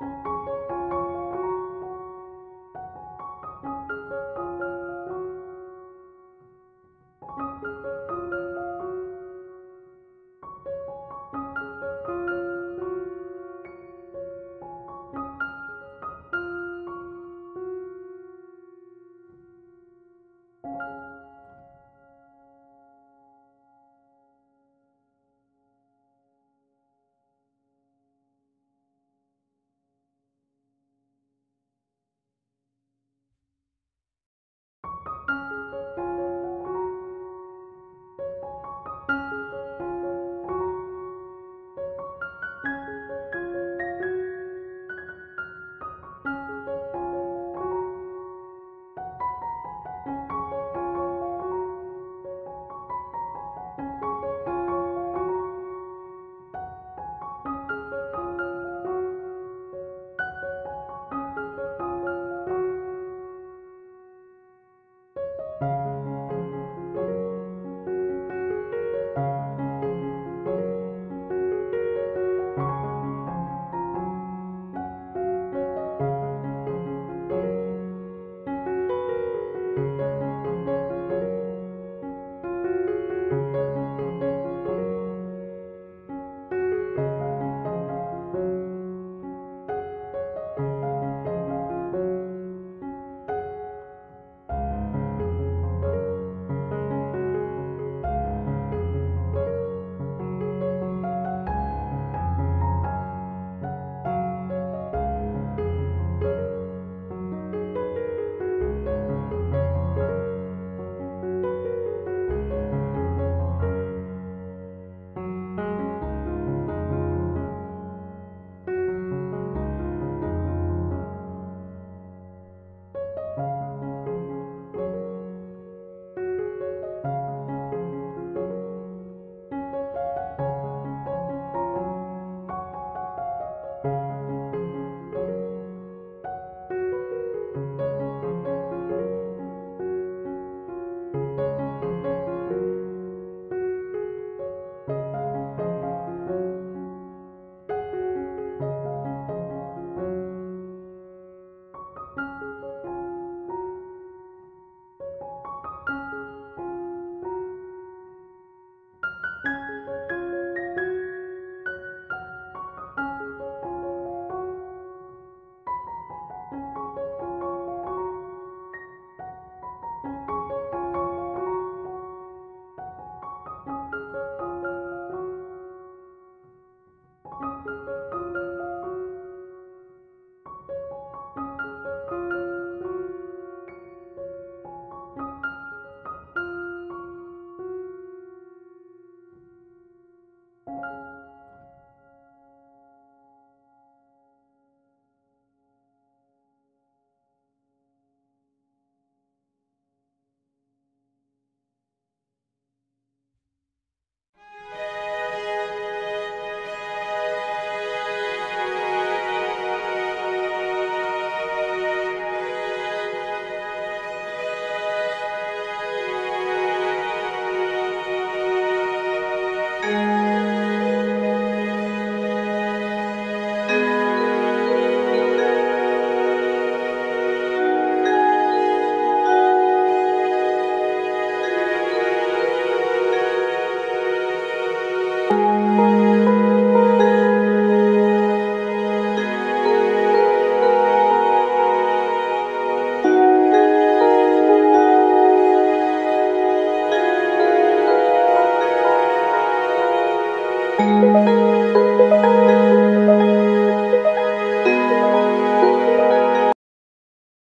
you Música